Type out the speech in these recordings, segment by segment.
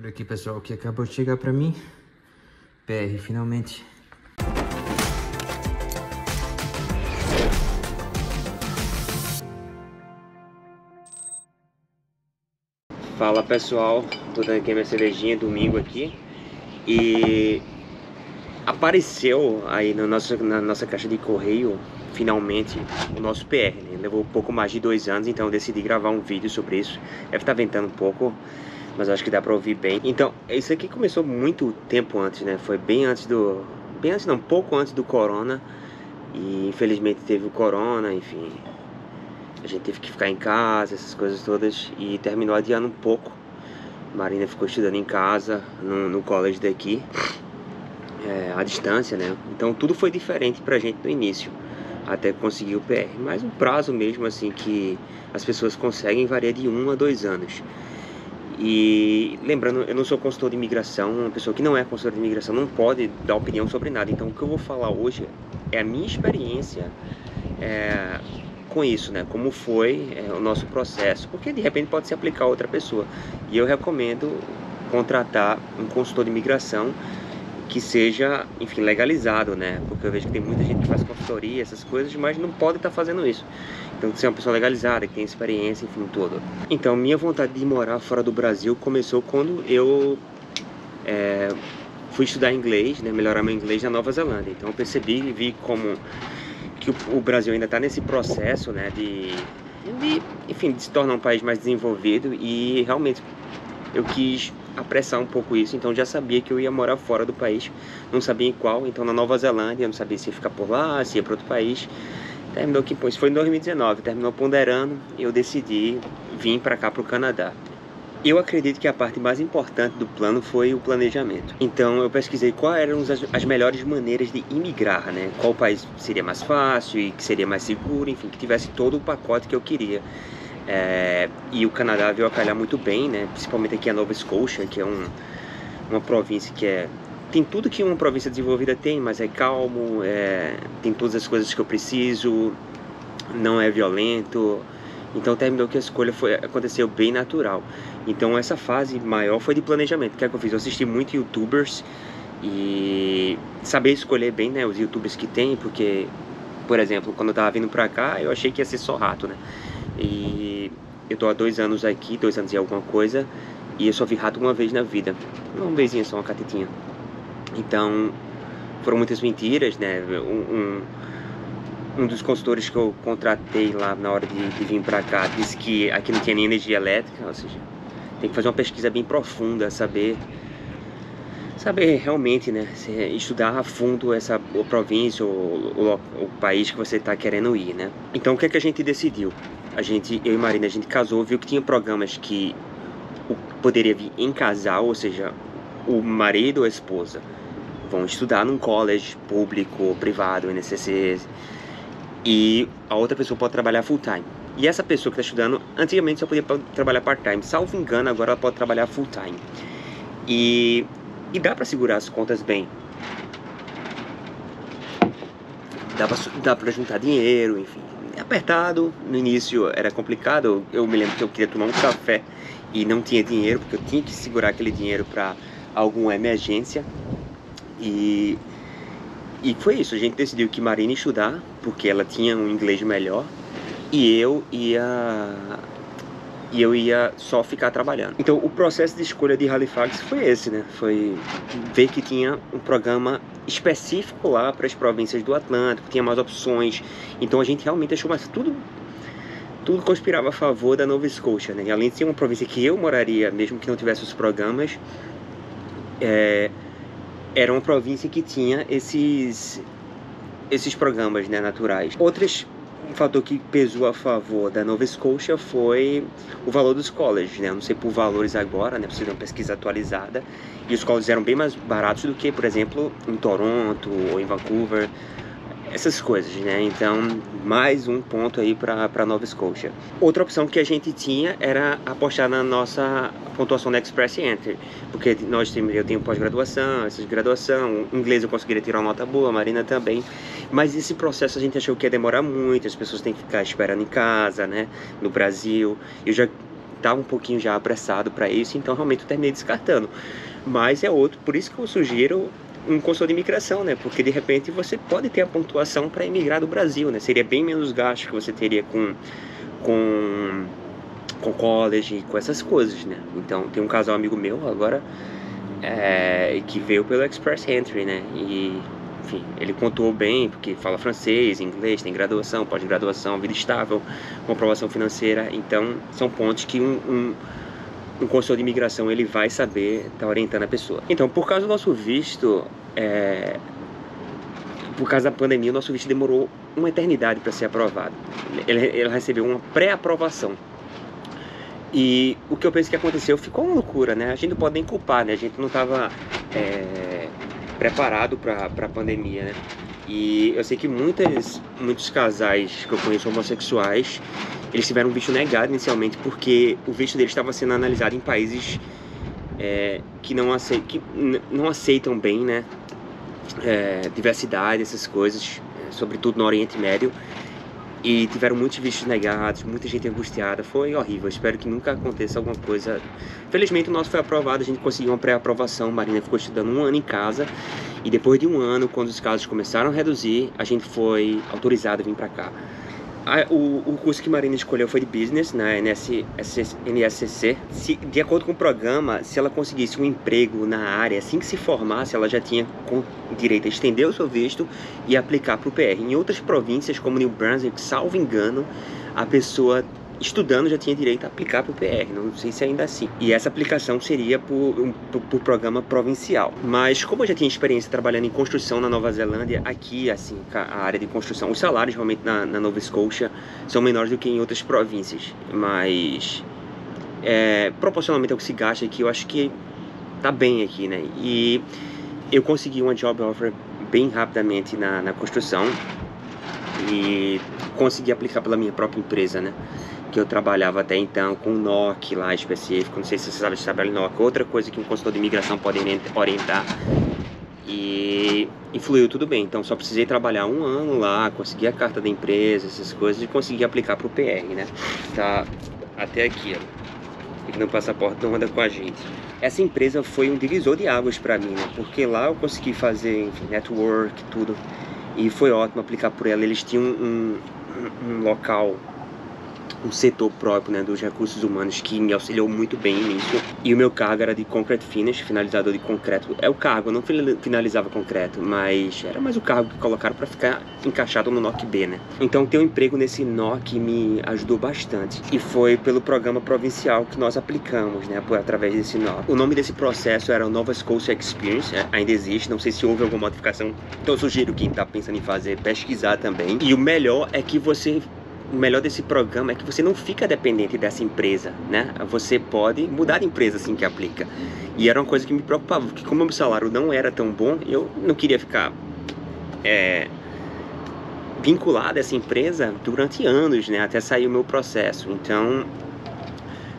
Olha aqui, pessoal, o que acabou de chegar pra mim. PR, finalmente. Fala pessoal, tô dando aqui minha cervejinha domingo aqui e apareceu aí no nosso, na nossa caixa de correio finalmente o nosso PR, né? levou pouco mais de dois anos, então eu decidi gravar um vídeo sobre isso. Deve estar ventando um pouco, mas acho que dá pra ouvir bem. Então, isso aqui começou muito tempo antes, né? Foi bem antes do. Bem antes, não, pouco antes do Corona. E infelizmente teve o Corona, enfim. A gente teve que ficar em casa, essas coisas todas. E terminou adiando um pouco. Marina ficou estudando em casa, no, no college daqui. É, à distância, né? Então tudo foi diferente pra gente no início até conseguir o PR. Mas o prazo mesmo assim que as pessoas conseguem varia de um a dois anos. E lembrando, eu não sou consultor de imigração, uma pessoa que não é consultor de imigração não pode dar opinião sobre nada. Então o que eu vou falar hoje é a minha experiência é, com isso, né? Como foi é, o nosso processo, porque de repente pode se aplicar a outra pessoa. E eu recomendo contratar um consultor de imigração que seja, enfim, legalizado, né? Porque eu vejo que tem muita gente que faz consultoria, essas coisas, mas não pode estar tá fazendo isso. Então, ser uma pessoa legalizada, que tem experiência, enfim, tudo. Então, minha vontade de morar fora do Brasil começou quando eu é, fui estudar inglês, né? Melhorar meu inglês na Nova Zelândia. Então, eu percebi e vi como que o, o Brasil ainda está nesse processo, né? De, de, enfim, de se tornar um país mais desenvolvido e realmente eu quis apressar um pouco isso, então já sabia que eu ia morar fora do país, não sabia em qual, então na Nova Zelândia, eu não sabia se ia ficar por lá, se ia para outro país. Terminou que, pois, foi em 2019, terminou ponderando e eu decidi vir para cá para o Canadá. Eu acredito que a parte mais importante do plano foi o planejamento. Então eu pesquisei quais eram as, melhores maneiras de imigrar, né? Qual país seria mais fácil e que seria mais seguro, enfim, que tivesse todo o pacote que eu queria. É, e o Canadá veio a calhar muito bem, né? Principalmente aqui a Nova Scotia, que é um, uma província que é tem tudo que uma província desenvolvida tem, mas é calmo, é, tem todas as coisas que eu preciso, não é violento. Então terminou que a escolha foi aconteceu bem natural. Então essa fase maior foi de planejamento. O que é que eu fiz? Eu assisti muito YouTubers e saber escolher bem, né, os YouTubers que tem, porque por exemplo, quando eu tava vindo pra cá, eu achei que ia ser só rato, né? E eu tô há dois anos aqui, dois anos e alguma coisa, e eu só vi rato uma vez na vida. Uma vezinha só, uma catetinha. Então, foram muitas mentiras, né? Um, um, um, dos consultores que eu contratei lá na hora de, de vir pra cá disse que aqui não tinha nem energia elétrica, ou seja, tem que fazer uma pesquisa bem profunda, saber saber realmente, né, estudar a fundo essa província ou o, o país que você está querendo ir, né. Então o que é que a gente decidiu? A gente, eu e Marina, a gente casou, viu que tinha programas que poderia vir em casal, ou seja, o marido ou a esposa vão estudar num college público privado, NCC, e a outra pessoa pode trabalhar full time. E essa pessoa que está estudando, antigamente só podia trabalhar part time, salvo engano, agora ela pode trabalhar full time. E e dá para segurar as contas bem. Dá pra juntar dinheiro, enfim. Apertado, no início era complicado. Eu me lembro que eu queria tomar um café e não tinha dinheiro, porque eu tinha que segurar aquele dinheiro para alguma emergência. E, e foi isso, a gente decidiu que Marina ia estudar, porque ela tinha um inglês melhor, e eu ia e eu ia só ficar trabalhando. Então o processo de escolha de Halifax foi esse, né? Foi ver que tinha um programa específico lá para as províncias do Atlântico, tinha mais opções. Então a gente realmente achou mais tudo tudo conspirava a favor da Nova Scotia, né? E além de ser uma província que eu moraria, mesmo que não tivesse os programas, é, era uma província que tinha esses esses programas né, naturais. Outras um fator que pesou a favor da Nova Scotia foi o valor dos colleges, né? Não sei por valores agora, né? Preciso de uma pesquisa atualizada. E os colleges eram bem mais baratos do que, por exemplo, em Toronto ou em Vancouver essas coisas, né? Então, mais um ponto aí para Nova Scotia. Outra opção que a gente tinha era apostar na nossa pontuação da Express Entry, porque nós temos, eu tenho pós-graduação, essa graduação, inglês eu conseguiria tirar uma nota boa, Marina também, mas esse processo a gente achou que ia demorar muito, as pessoas têm que ficar esperando em casa, né? No Brasil, eu já estava um pouquinho já apressado para isso, então realmente eu terminei descartando. Mas é outro, por isso que eu sugiro um consultor de imigração, né? Porque de repente você pode ter a pontuação para emigrar do Brasil, né? Seria bem menos gasto que você teria com com com college, com essas coisas, né? Então tem um casal amigo meu agora é, que veio pelo Express Entry, né? E enfim, ele contou bem, porque fala francês, inglês, tem graduação, pós-graduação, vida estável, comprovação financeira. Então, são pontos que um, um, um consultor de imigração ele vai saber estar tá orientando a pessoa. Então, por causa do nosso visto, é, por causa da pandemia, o nosso visto demorou uma eternidade para ser aprovado. Ele, ele recebeu uma pré-aprovação. E o que eu penso que aconteceu ficou uma loucura, né? A gente não pode nem culpar, né? A gente não estava é, preparado para a pandemia, né? E eu sei que muitas, muitos casais que eu conheço homossexuais, eles tiveram o visto negado inicialmente porque o visto deles estava sendo analisado em países é, que, não aceitam, que não aceitam bem, né? É, diversidade, essas coisas, é, sobretudo no Oriente Médio. E tiveram muitos vistos negados, muita gente angustiada. Foi horrível. Espero que nunca aconteça alguma coisa. Felizmente o nosso foi aprovado, a gente conseguiu uma pré-aprovação. Marina ficou estudando um ano em casa. E depois de um ano, quando os casos começaram a reduzir, a gente foi autorizado a vir para cá. A, o, o, curso que Marina escolheu foi de Business na NS, NSCC. Se, de acordo com o programa, se ela conseguisse um emprego na área, assim que se formasse, ela já tinha direito a estender o seu visto e aplicar para o PR. Em outras províncias, como New Brunswick, salvo engano, a pessoa estudando já tinha direito a aplicar para o PR, não sei se ainda assim. E essa aplicação seria por, por, por, programa provincial. Mas como eu já tinha experiência trabalhando em construção na Nova Zelândia, aqui, assim, a área de construção, os salários realmente na, na Nova Scotia são menores do que em outras províncias. Mas, é, proporcionalmente ao que se gasta aqui, eu acho que tá bem aqui, né? E eu consegui uma job offer bem rapidamente na, na construção e consegui aplicar pela minha própria empresa, né? Que eu trabalhava até então com NOC lá específico, não sei se você sabe se trabalha NOC, outra coisa que um consultor de imigração pode orientar. E, e fluiu tudo bem, então só precisei trabalhar um ano lá, conseguir a carta da empresa, essas coisas, e conseguir aplicar para o PR, né? Tá até aqui, ó. no passaporte não anda com a gente. Essa empresa foi um divisor de águas para mim, né? Porque lá eu consegui fazer, enfim, network, tudo. E foi ótimo aplicar por ela. Eles tinham um, um, um local um setor próprio né, dos recursos humanos que me auxiliou muito bem nisso. E o meu cargo era de concrete finish, finalizador de concreto. É o cargo, eu não finalizava concreto, mas era mais o cargo que colocaram para ficar encaixado no NOC B, né? Então ter um emprego nesse NOC me ajudou bastante. E foi pelo programa provincial que nós aplicamos, né, por através desse NOC. O nome desse processo era o Nova Scotia Experience, é, ainda existe, não sei se houve alguma modificação. Então eu sugiro quem está pensando em fazer pesquisar também. E o melhor é que você o melhor desse programa é que você não fica dependente dessa empresa, né? Você pode mudar de empresa assim que aplica. E era uma coisa que me preocupava, porque como o meu salário não era tão bom, eu não queria ficar é, vinculado a essa empresa durante anos, né? Até sair o meu processo. Então,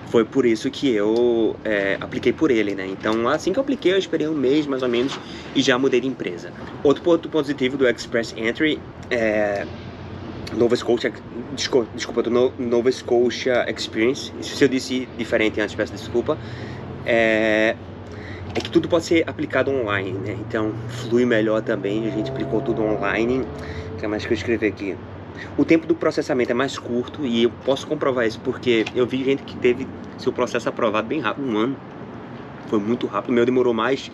foi por isso que eu é, apliquei por ele, né? Então, assim que eu apliquei, eu esperei um mês mais ou menos e já mudei de empresa. Outro ponto positivo do Express Entry é Nova Scotia, desculpa, desculpa do Nova Scotia Experience. Se eu disse diferente antes, peço desculpa. É, é que tudo pode ser aplicado online, né? Então flui melhor também. A gente aplicou tudo online. O que mais que eu escrevi aqui? O tempo do processamento é mais curto e eu posso comprovar isso porque eu vi gente que teve seu processo aprovado bem rápido, um ano. Foi muito rápido. O meu demorou mais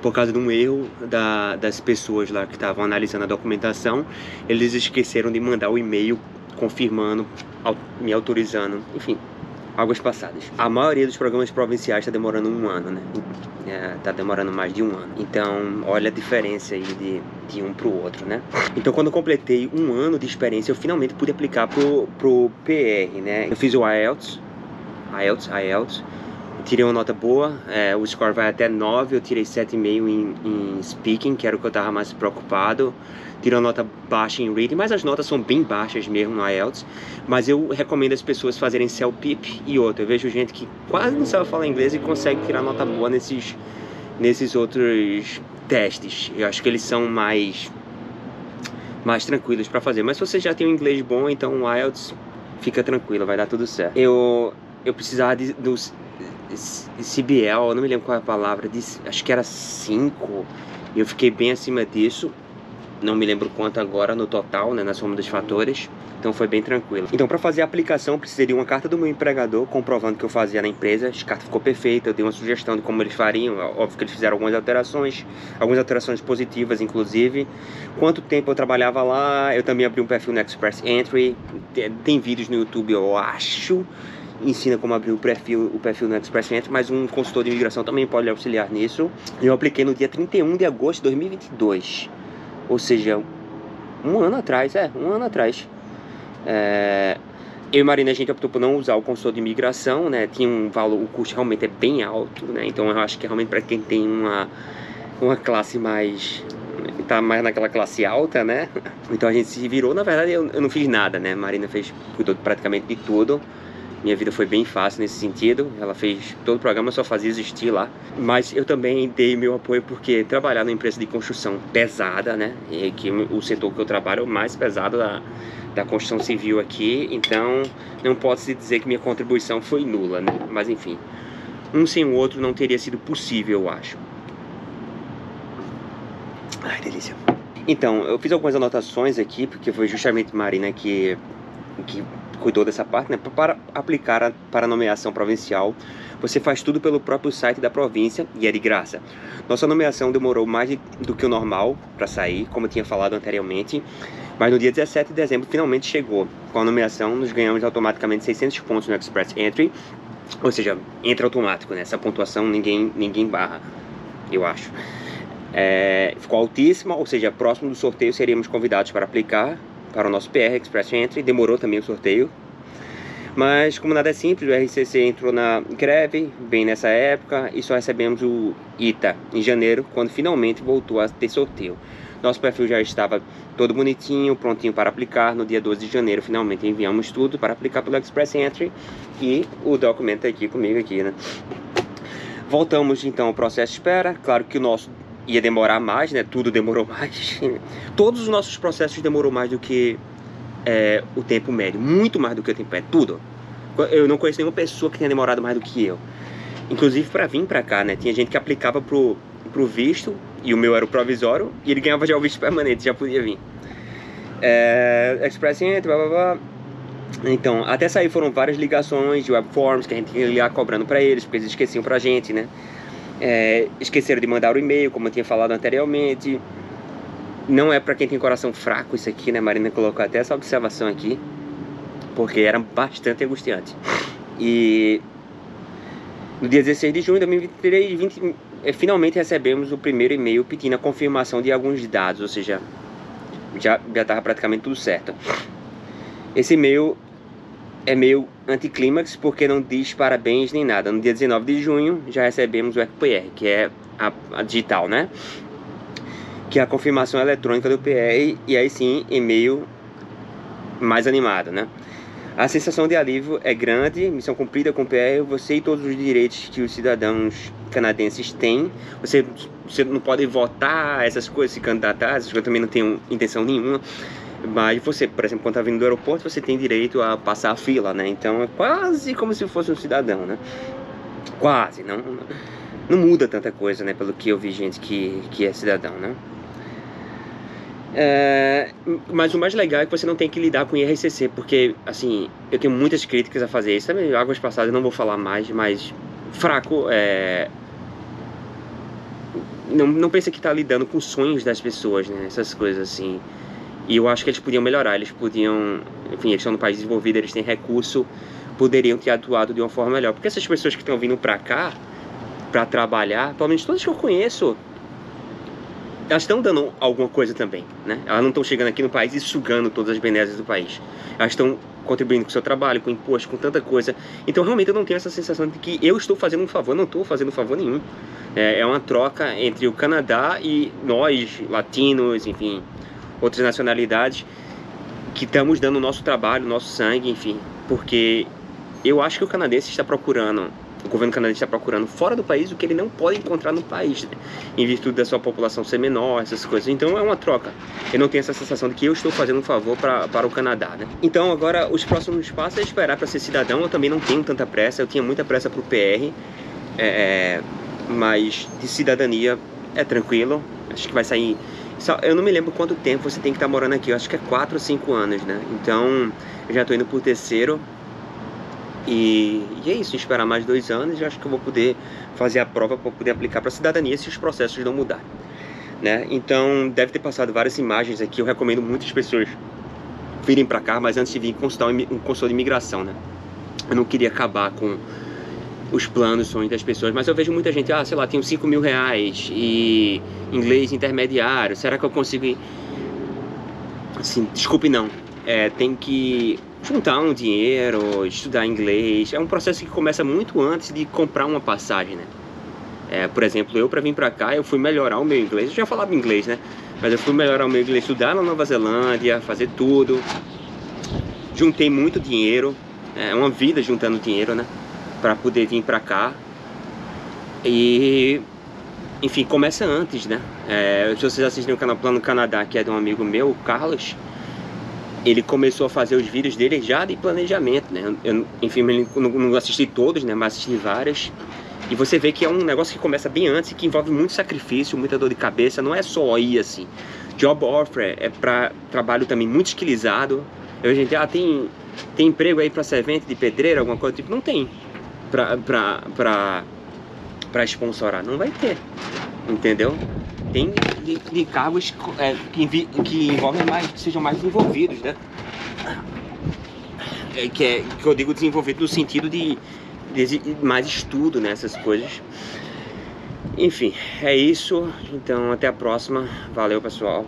por causa de um erro da, das pessoas lá que estavam analisando a documentação, eles esqueceram de mandar o e-mail confirmando, me autorizando, enfim, águas passadas. A maioria dos programas provinciais está demorando um ano, né? Está é, demorando mais de um ano. Então, olha a diferença aí de, de um para o outro, né? Então, quando eu completei um ano de experiência, eu finalmente pude aplicar pro, pro PR, né? Eu fiz o IELTS, IELTS, IELTS, tirei uma nota boa, é, o score vai até 9, eu tirei 7,5 em, em speaking, que era o que eu estava mais preocupado. Tirei uma nota baixa em reading, mas as notas são bem baixas mesmo no IELTS. Mas eu recomendo as pessoas fazerem CELPIP e outro. Eu vejo gente que quase não sabe falar inglês e consegue tirar nota boa nesses, nesses outros testes. Eu acho que eles são mais mais tranquilos para fazer. Mas se você já tem um inglês bom, então o IELTS fica tranquilo, vai dar tudo certo. Eu eu precisava de, do CBL, eu não me lembro qual é a palavra, acho que era 5. Eu fiquei bem acima disso. Não me lembro quanto agora no total, né, na soma dos fatores. Então foi bem tranquilo. Então para fazer a aplicação eu precisaria uma carta do meu empregador comprovando que eu fazia na empresa. A carta ficou perfeita, eu dei uma sugestão de como eles fariam. Óbvio que eles fizeram algumas alterações, algumas alterações positivas inclusive. Quanto tempo eu trabalhava lá, eu também abri um perfil no Express Entry. Tem vídeos no YouTube, eu acho ensina como abrir o perfil, o perfil no Express Entry, mas um consultor de imigração também pode auxiliar nisso. Eu apliquei no dia 31 de agosto de 2022, ou seja, um ano atrás, é, um ano atrás. É, eu e Marina, a gente optou por não usar o consultor de imigração, né? Tinha um valor, o custo realmente é bem alto, né? Então eu acho que realmente para quem tem uma, uma classe mais tá mais naquela classe alta, né? Então a gente se virou. Na verdade, eu, eu não fiz nada, né? Marina fez cuidou praticamente de tudo. Minha vida foi bem fácil nesse sentido. Ela fez todo o programa, só fazia existir lá. Mas eu também dei meu apoio porque trabalhar numa empresa de construção pesada, né? E que o setor que eu trabalho é o mais pesado da, da construção civil aqui. Então não pode se dizer que minha contribuição foi nula, né? Mas enfim, um sem o outro não teria sido possível, eu acho. Ai, delícia. Então, eu fiz algumas anotações aqui, porque foi justamente Marina que, que cuidou dessa parte, né? Para aplicar a, para nomeação provincial, você faz tudo pelo próprio site da província e é de graça. Nossa nomeação demorou mais do que o normal para sair, como eu tinha falado anteriormente, mas no dia 17 de dezembro finalmente chegou. Com a nomeação, nos ganhamos automaticamente 600 pontos no Express Entry, ou seja, entra automático, né? Essa pontuação ninguém, ninguém barra, eu acho. É, ficou altíssima, ou seja, próximo do sorteio seríamos convidados para aplicar para o nosso PR Express Entry. Demorou também o sorteio. Mas como nada é simples, o RCC entrou na greve bem nessa época e só recebemos o ITA em janeiro, quando finalmente voltou a ter sorteio. Nosso perfil já estava todo bonitinho, prontinho para aplicar. No dia 12 de janeiro, finalmente enviamos tudo para aplicar pelo Express Entry e o documento aqui comigo aqui, né? Voltamos então ao processo de espera. Claro que o nosso ia demorar mais, né? Tudo demorou mais. Todos os nossos processos demorou mais do que é, o tempo médio, muito mais do que o tempo médio, tudo. Eu não conheço nenhuma pessoa que tenha demorado mais do que eu. Inclusive para vir para cá, né? Tinha gente que aplicava pro, pro visto e o meu era o provisório e ele ganhava já o visto permanente, já podia vir. É, Express Entry, blá blá blá. Então, até sair foram várias ligações de web forms que a gente ia ligar cobrando para eles, porque eles esqueciam pra gente, né? É, esqueceram de mandar o e-mail, como eu tinha falado anteriormente. Não é para quem tem coração fraco isso aqui, né? Marina colocou até essa observação aqui, porque era bastante angustiante. E no dia 16 de junho de 2023, 20, é, finalmente recebemos o primeiro e-mail pedindo a confirmação de alguns dados, ou seja, já estava praticamente tudo certo. Esse e-mail é meio anticlímax porque não diz parabéns nem nada. No dia 19 de junho já recebemos o ECPR, que é a, a digital, né? Que é a confirmação eletrônica do PR e aí sim e-mail mais animado, né? A sensação de alívio é grande, missão cumprida com o PR, você e todos os direitos que os cidadãos canadenses têm. Você, você não pode votar, essas coisas, se candidatar, essas coisas também não tenho intenção nenhuma. Mas você, por exemplo, quando está vindo do aeroporto, você tem direito a passar a fila, né? Então é quase como se fosse um cidadão, né? Quase, não, não muda tanta coisa, né? Pelo que eu vi gente que, que é cidadão, né? É, mas o mais legal é que você não tem que lidar com IRCC, porque, assim, eu tenho muitas críticas a fazer isso. Também, águas passadas, não vou falar mais, mas fraco é. Não, não pensa que está lidando com sonhos das pessoas, né? Essas coisas assim. E eu acho que eles podiam melhorar, eles podiam, enfim, eles estão no país desenvolvido, eles têm recurso, poderiam ter atuado de uma forma melhor. Porque essas pessoas que estão vindo para cá para trabalhar, pelo menos todas que eu conheço, elas estão dando alguma coisa também, né? Elas não estão chegando aqui no país e sugando todas as benesses do país. Elas estão contribuindo com o seu trabalho, com imposto, com tanta coisa. Então realmente eu não tenho essa sensação de que eu estou fazendo um favor, não estou fazendo um favor nenhum. É, é uma troca entre o Canadá e nós, latinos, enfim, outras nacionalidades, que estamos dando o nosso trabalho, o nosso sangue, enfim, porque eu acho que o canadense está procurando o governo canadense está procurando fora do país o que ele não pode encontrar no país, né? em virtude da sua população ser menor, essas coisas. Então é uma troca. Eu não tenho essa sensação de que eu estou fazendo um favor pra, para o Canadá. Né? Então agora os próximos passos é esperar para ser cidadão. Eu também não tenho tanta pressa, eu tinha muita pressa para o PR, é, é, mas de cidadania é tranquilo. Acho que vai sair. Eu não me lembro quanto tempo você tem que estar tá morando aqui. Eu acho que é 4 ou 5 anos, né? Então eu já estou indo por terceiro e, e, é isso, esperar mais dois anos e acho que eu vou poder fazer a prova para poder aplicar para cidadania se os processos não mudarem. Né? Então, deve ter passado várias imagens aqui. Eu recomendo muitas pessoas virem para cá, mas antes de vir consultar um consultor de imigração. Né? Eu não queria acabar com os planos, sonhos das pessoas, mas eu vejo muita gente, ah, sei lá, tenho 5 mil reais e inglês intermediário, será que eu consigo ir? Assim, desculpe não, é, tem que juntar um dinheiro, estudar inglês. É um processo que começa muito antes de comprar uma passagem, né? É, por exemplo, eu para vir para cá, eu fui melhorar o meu inglês. Eu já falava inglês, né? Mas eu fui melhorar o meu inglês, estudar na Nova Zelândia, fazer tudo. Juntei muito dinheiro, é uma vida juntando dinheiro, né? Para poder vir para cá. E enfim, começa antes, né? É, se vocês assistem o canal Plano Canadá, que é de um amigo meu, Carlos, ele começou a fazer os vídeos dele já de planejamento, né? Eu, enfim, não, não assisti todos, né? Mas assisti várias. E você vê que é um negócio que começa bem antes, que envolve muito sacrifício, muita dor de cabeça. Não é só ir assim. Job offer é para trabalho também muito esquilizado. Eu, gente, ah, tem, tem emprego aí para servente de pedreiro, alguma coisa tipo? Não tem. Pra, pra, pra, pra sponsorar. Não vai ter. Entendeu? tem de, de cargos é, que, que, envolvem mais, que sejam mais desenvolvidos, né? É, que, é, que eu digo desenvolvido no sentido de, de mais estudo nessas né, coisas. Enfim, é isso. Então até a próxima. Valeu pessoal.